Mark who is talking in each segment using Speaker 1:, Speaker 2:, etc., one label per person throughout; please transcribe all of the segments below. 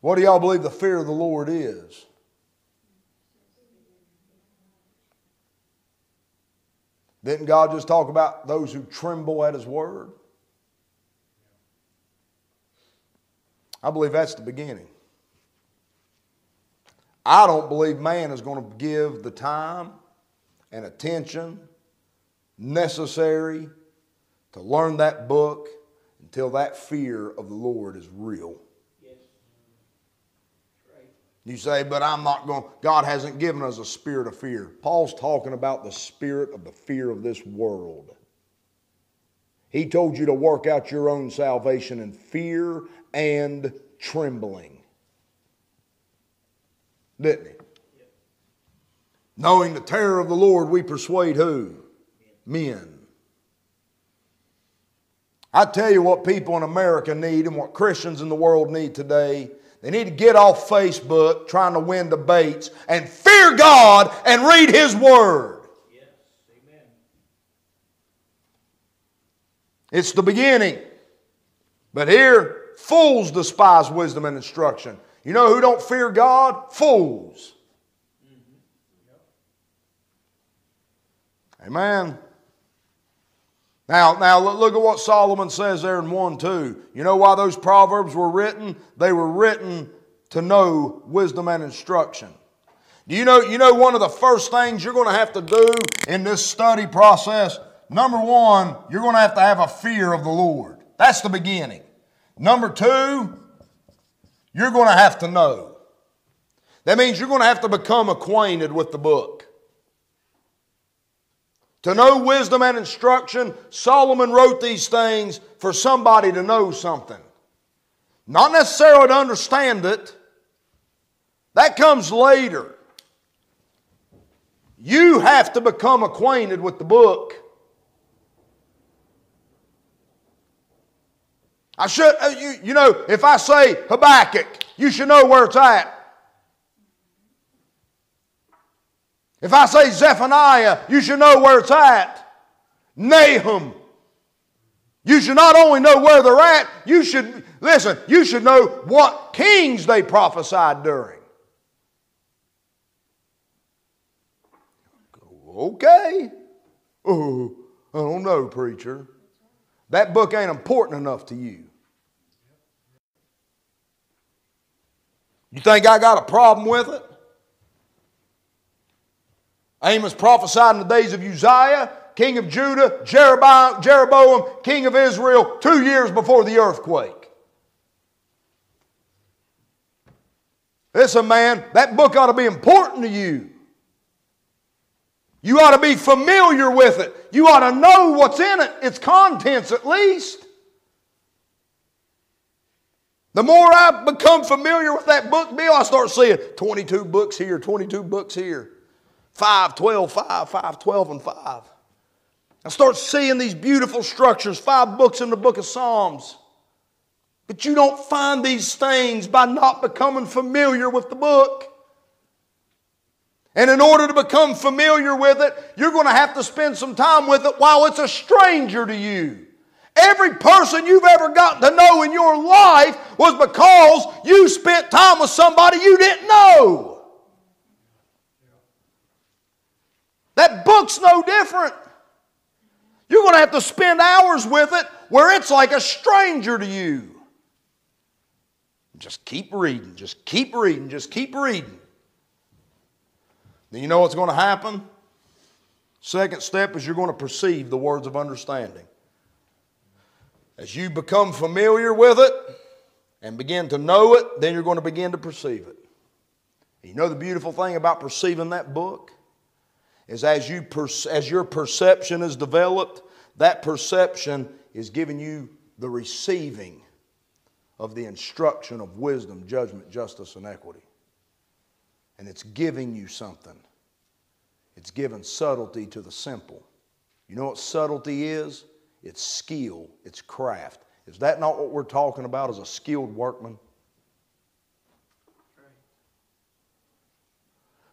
Speaker 1: What do y'all believe the fear of the Lord is? Didn't God just talk about those who tremble at His word? I believe that's the beginning. I don't believe man is going to give the time and attention necessary to learn that book until that fear of the Lord is real. You say, but I'm not going, God hasn't given us a spirit of fear. Paul's talking about the spirit of the fear of this world. He told you to work out your own salvation in fear and trembling. Didn't he? Knowing the terror of the Lord, we persuade who? Men. I tell you what people in America need and what Christians in the world need today. They need to get off Facebook trying to win debates and fear God and read His Word. Yes, amen. It's the beginning. But here, fools despise wisdom and instruction. You know who don't fear God? Fools. Mm-hmm. Amen. Now, now look at what Solomon says there in 1 2. You know why those proverbs were written? They were written to know wisdom and instruction. Do you know, you know one of the first things you're going to have to do in this study process? Number one, you're going to have to have a fear of the Lord. That's the beginning. Number two, you're going to have to know. That means you're going to have to become acquainted with the book. To know wisdom and instruction, Solomon wrote these things for somebody to know something. Not necessarily to understand it, that comes later. You have to become acquainted with the book. I should, uh, you, you know, if I say Habakkuk, you should know where it's at. If I say Zephaniah, you should know where it's at. Nahum. You should not only know where they're at, you should, listen, you should know what kings they prophesied during. Okay. Oh, I don't know, preacher. That book ain't important enough to you. You think I got a problem with it? Amos prophesied in the days of Uzziah, king of Judah, Jeroboam, Jeroboam, king of Israel, two years before the earthquake. Listen, man, that book ought to be important to you. You ought to be familiar with it. You ought to know what's in it, its contents at least. The more I become familiar with that book, Bill, I start seeing 22 books here, 22 books here. 5, 12, 5, 5, 12, and 5. I start seeing these beautiful structures, five books in the book of Psalms. But you don't find these things by not becoming familiar with the book. And in order to become familiar with it, you're going to have to spend some time with it while it's a stranger to you. Every person you've ever gotten to know in your life was because you spent time with somebody you didn't know. That book's no different. You're going to have to spend hours with it where it's like a stranger to you. Just keep reading, just keep reading, just keep reading. Then you know what's going to happen? Second step is you're going to perceive the words of understanding. As you become familiar with it and begin to know it, then you're going to begin to perceive it. You know the beautiful thing about perceiving that book? Is as, you as your perception is developed, that perception is giving you the receiving of the instruction of wisdom, judgment, justice, and equity. And it's giving you something. It's giving subtlety to the simple. You know what subtlety is? It's skill, it's craft. Is that not what we're talking about as a skilled workman?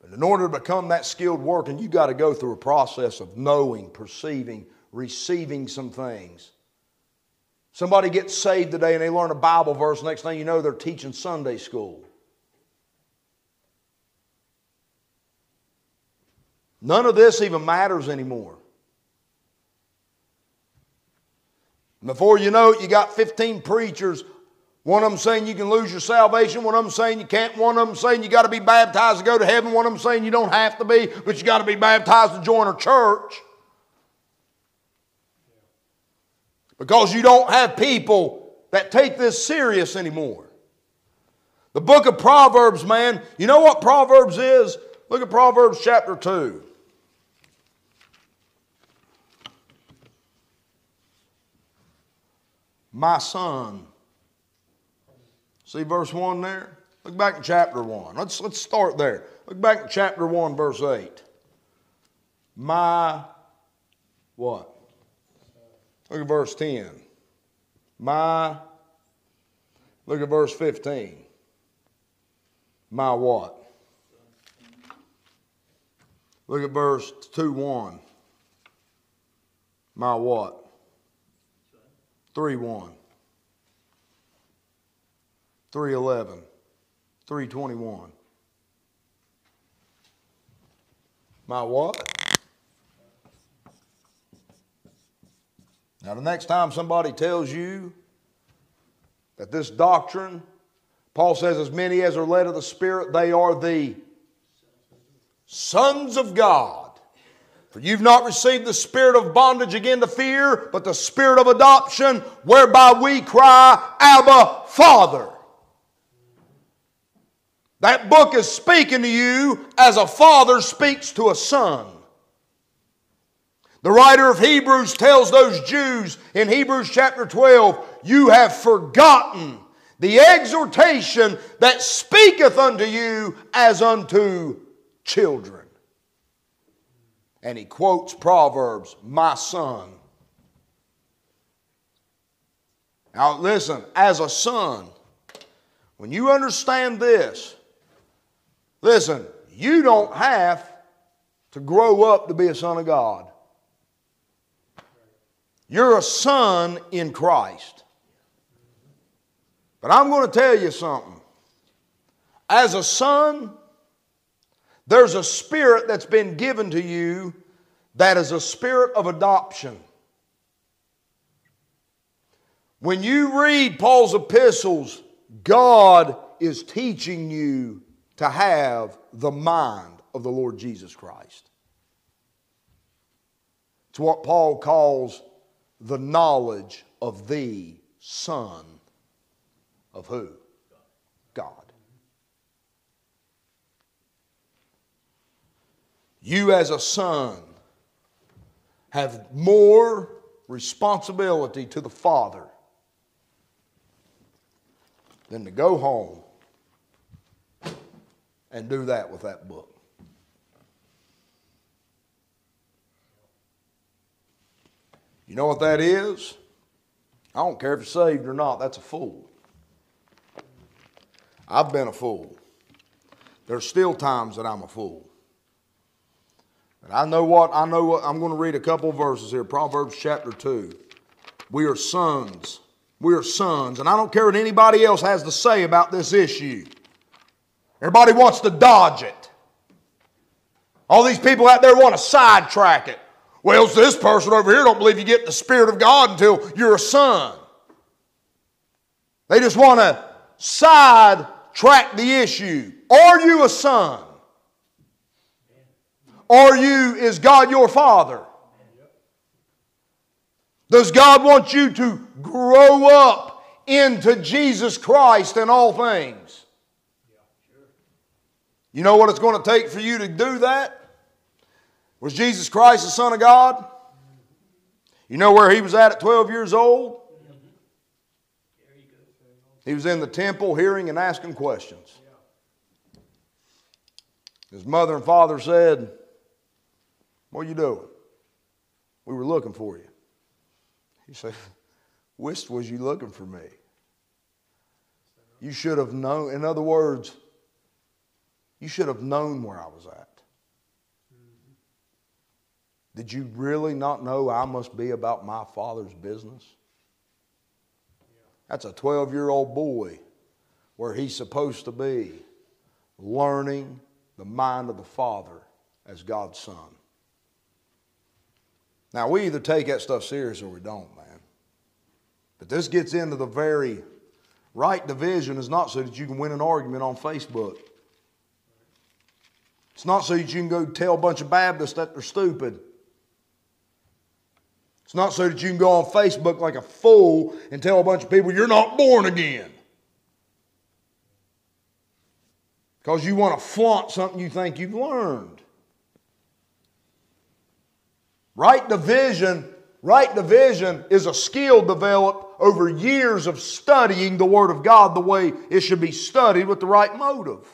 Speaker 1: But in order to become that skilled worker, you've got to go through a process of knowing, perceiving, receiving some things. Somebody gets saved today and they learn a Bible verse, next thing you know, they're teaching Sunday school. None of this even matters anymore. Before you know it, you got 15 preachers. One of them saying you can lose your salvation. One of them saying you can't. One of them saying you got to be baptized to go to heaven. One of them saying you don't have to be, but you got to be baptized to join a church. Because you don't have people that take this serious anymore. The book of Proverbs, man, you know what Proverbs is? Look at Proverbs chapter 2. my son. See verse 1 there? Look back in chapter 1. Let's, let's start there. Look back in chapter 1, verse 8. My what? Look at verse 10. My, look at verse 15. My what? Look at verse 2 1. My what? 3 1, 3 11, 3 21. My what? Now, the next time somebody tells you that this doctrine, Paul says, as many as are led of the Spirit, they are the sons of God. For you've not received the spirit of bondage again to fear, but the spirit of adoption, whereby we cry, Abba, Father. That book is speaking to you as a father speaks to a son. The writer of Hebrews tells those Jews in Hebrews chapter 12, You have forgotten the exhortation that speaketh unto you as unto children. And he quotes Proverbs, My son. Now, listen, as a son, when you understand this, listen, you don't have to grow up to be a son of God. You're a son in Christ. But I'm going to tell you something. As a son, there's a spirit that's been given to you that is a spirit of adoption. When you read Paul's epistles, God is teaching you to have the mind of the Lord Jesus Christ. It's what Paul calls the knowledge of the Son of who? God. You, as a son, have more responsibility to the Father than to go home and do that with that book. You know what that is? I don't care if you're saved or not, that's a fool. I've been a fool. There's still times that I'm a fool. And I know what, I know what, I'm going to read a couple verses here. Proverbs chapter 2. We are sons. We are sons. And I don't care what anybody else has to say about this issue. Everybody wants to dodge it. All these people out there want to sidetrack it. Well, this person over here don't believe you get the Spirit of God until you're a son. They just want to sidetrack the issue. Are you a son? Are you, is God your Father? Does God want you to grow up into Jesus Christ in all things? You know what it's going to take for you to do that? Was Jesus Christ the Son of God? You know where he was at at 12 years old? He was in the temple hearing and asking questions. His mother and father said, what are you doing? We were looking for you. He said, Whist was you looking for me? You should have known. In other words, you should have known where I was at. Did you really not know I must be about my father's business? That's a 12 year old boy where he's supposed to be learning the mind of the Father as God's Son. Now, we either take that stuff serious or we don't, man. But this gets into the very right division is not so that you can win an argument on Facebook. It's not so that you can go tell a bunch of Baptists that they're stupid. It's not so that you can go on Facebook like a fool and tell a bunch of people you're not born again. Because you want to flaunt something you think you've learned. Right division, right division is a skill developed over years of studying the Word of God the way it should be studied with the right motive.